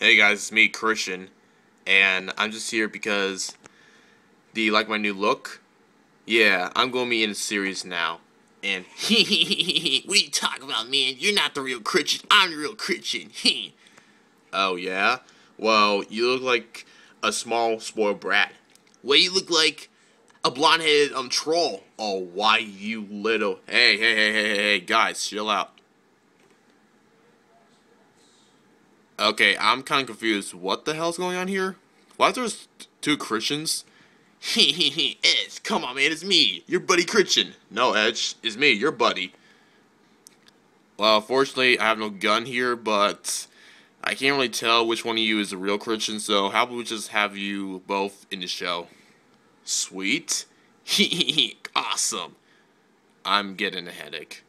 Hey guys, it's me, Christian, and I'm just here because. Do you like my new look? Yeah, I'm gonna be in a series now. And what are you talking about, man? You're not the real Christian. I'm the real Christian. oh yeah? Well, you look like a small spoiled brat. Well, you look like a blonde-headed um troll. Oh, why you little? Hey, hey, hey, hey, hey, guys, chill out. Okay, I'm kind of confused. What the hell's going on here? Why is there two Christians? Edge, come on, man, it's me, your buddy Christian. No, Edge, it's me, your buddy. Well, fortunately, I have no gun here, but I can't really tell which one of you is a real Christian, so how about we just have you both in the show? Sweet. Hehehe, awesome. I'm getting a headache.